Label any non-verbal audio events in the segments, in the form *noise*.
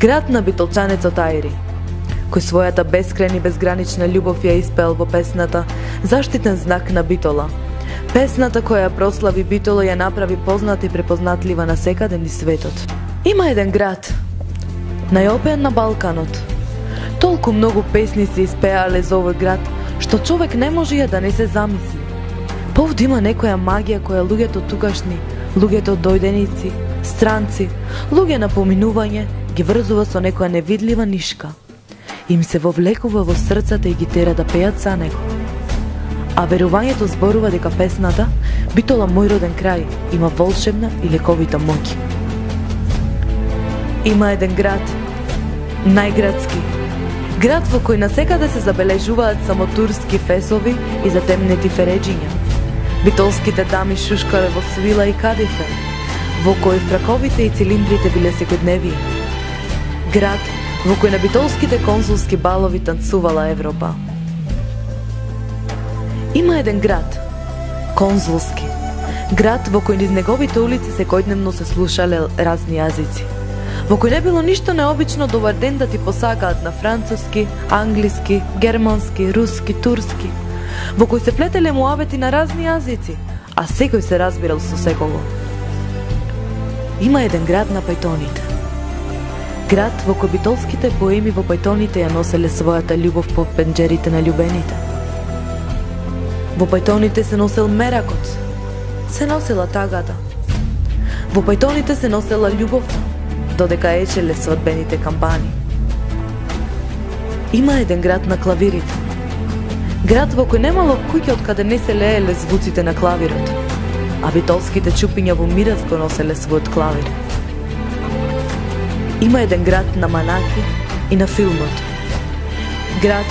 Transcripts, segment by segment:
Град на битолчаницот Аири, кој својата бескрајни безгранична љубов ја испел во песната Заштитен знак на Битола. Песната која ја прослави Битола ја направи позната и препознатлива на секаден и светот. Има еден град, најопеан на Балканот. Толку многу песни се испеале за овој град, што човек не може ја да не се замисли. Повд има некоја магија која луѓето тугашни, луѓето дојденици, странци, луѓе на поминување, ги врзува со некоја невидлива нишка. Им се вовлекува во срцата и ги тера да пеат за него. А верувањето зборува дека песната Битола мој роден крај има волшебна и лековита моќ. Има еден град, најградски, град во кој насекаде се забележуваат само турски фесови и затемнети фереджиња. Битолските дами шушкале во свила и кадифе, во кој фраковите и цилиндрите биле секојдневие. Град во кој на битолските консулски балови танцувала Европа. Има еден град, конзулски. град во кој низ неговите улици секојдневно се слушале разни јазици. Во кој не било ништо необично добар ден да ти посакаат на француски, англиски, германски, руски, турски. Во кој се плетеле муавети на разни јазици, а секој се разбирал со секого. Има еден град на пајтоните. Град во кој битолските поеми во пајтоните ја носеле својата љубов по пенџерите на љубените. Во пајтоните се носел меракот, се носела тагата. Во пајтоните се носела љубовта, додека ечеле свадбените кампани. Има еден град на клавирите. Град во кој немало куќа од каде не се лееле звуците на клавирот а битолските чупиња во мирас го носеле својот клавир. Има еден град на Манаки и на филмот. Град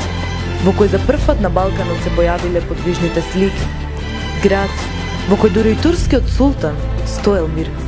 во кој за прв пат на Балканот се појавиле подвижните слики. Град во кој дури и турскиот султан стоел мирно.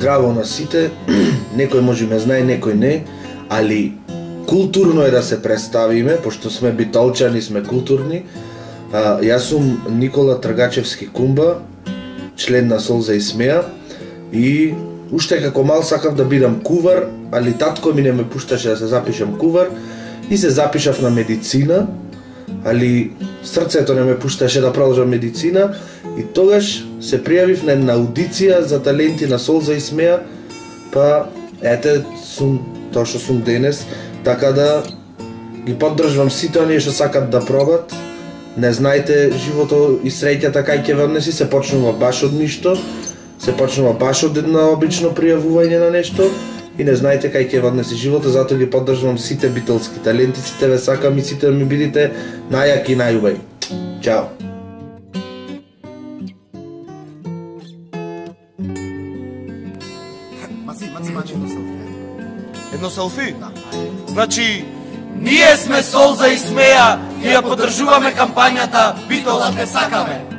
Здраво на сите, *clears throat* некој може ме знае, некој не, али културно е да се представиме, пошто сме битолчани, сме културни. А, јас сум Никола Тргачевски Кумба, член на Солза и Смеја и уште како мал сакав да бидам кувар, али татко ми не ме пушташе да се запишам кувар и се запишав на медицина, али срцето не ме пушташе да продолжам медицина и тогаш се пријавив на една аудиција за таленти на Солза и Смеја, па ете сум тоа што сум денес, така да ги поддржувам сите оние што сакат да пробат. Не знаете живото и среќата кај ќе однеси, се почнува баш од ништо, се почнува баш од едно обично пријавување на нешто и не знаете кај ќе однесе живота, затоа ги поддржувам сите битолски таленти, сите ве сакам и сите ми бидите најаки и најубави. Чао! Едно селфи. Значи, ние сме Солза и Смеја и ја поддржуваме кампањата Битола те сакаме.